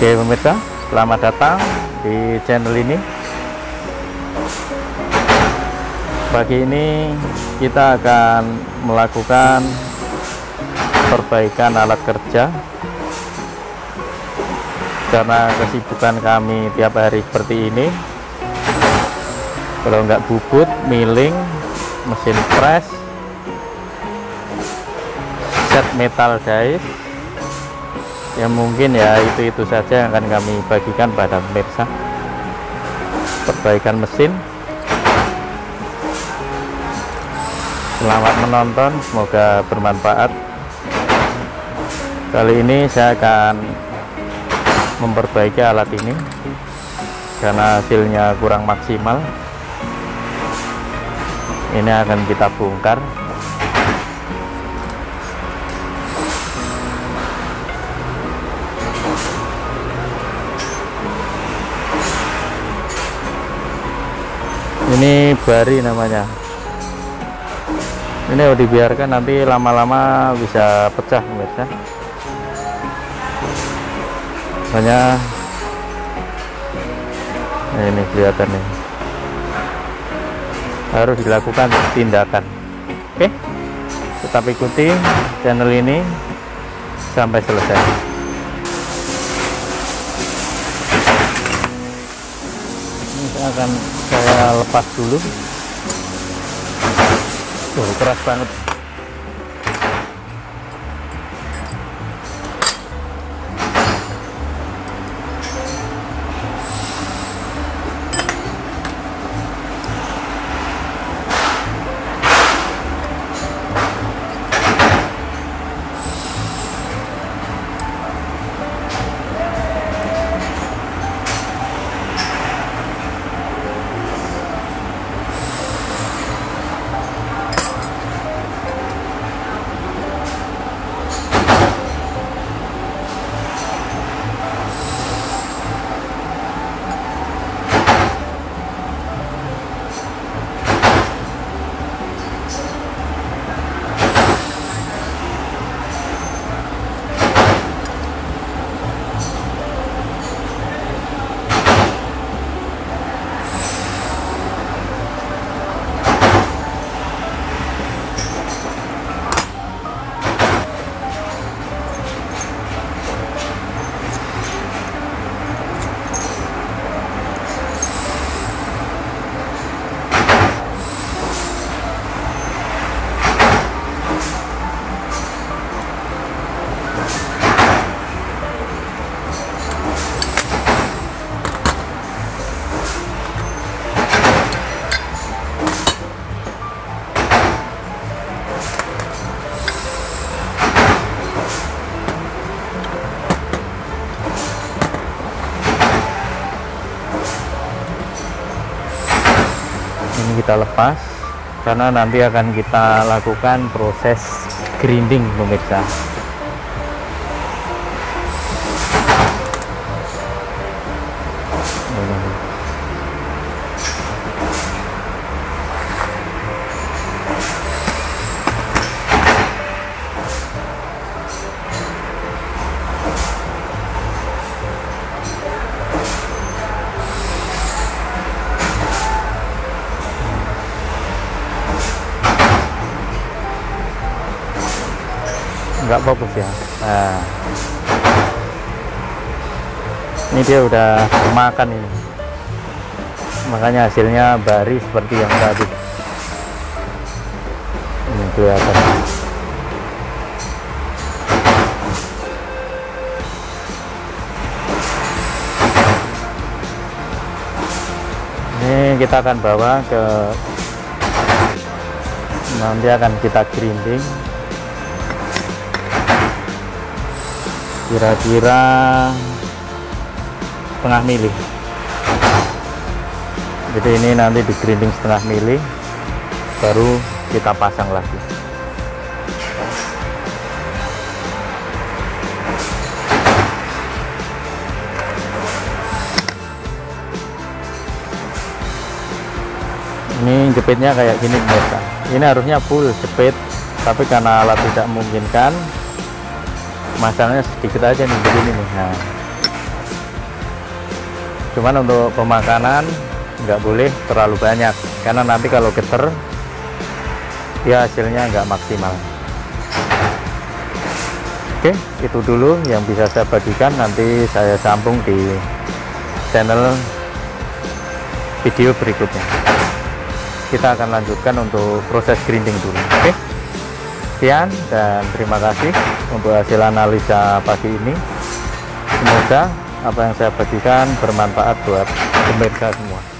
Oke pemirsa, selamat datang di channel ini. Pagi ini kita akan melakukan perbaikan alat kerja karena kesibukan kami tiap hari seperti ini kalau nggak bubut, miling, mesin press set metal dice ya mungkin ya itu-itu saja yang akan kami bagikan pada pemirsa. Perbaikan mesin. Selamat menonton semoga bermanfaat. Kali ini saya akan memperbaiki alat ini karena hasilnya kurang maksimal. Ini akan kita bongkar bari namanya. Ini dibiarkan nanti lama-lama bisa pecah pemirsa. Hanya nah, ini kelihatan nih. Harus dilakukan tindakan. Oke tetap ikuti channel ini sampai selesai. Ini saya akan saya lepas dulu Tuh, keras banget. Ini kita lepas karena nanti akan kita lakukan proses grinding pemirsa nggak fokus ya. Nah. Ini dia udah makan ini. Makanya hasilnya bari seperti yang tadi. Ini kelihatan. Ini kita akan bawa ke nanti akan kita grinding kira-kira setengah mili jadi ini nanti di grinding setengah mili baru kita pasang lagi. Ini jepitnya kayak gini pemirsa ini harusnya full jepit tapi karena alat tidak memungkinkan masalahnya sedikit aja nih begini nih nah. Cuman untuk pemakanan nggak boleh terlalu banyak karena nanti kalau geter ya hasilnya nggak maksimal. Oke itu dulu yang bisa saya bagikan nanti saya sambung di channel video berikutnya. Kita akan lanjutkan untuk proses grinding dulu oke sekian dan terima kasih untuk hasil analisa pagi ini. Semoga apa yang saya bagikan bermanfaat buat pemirsa semua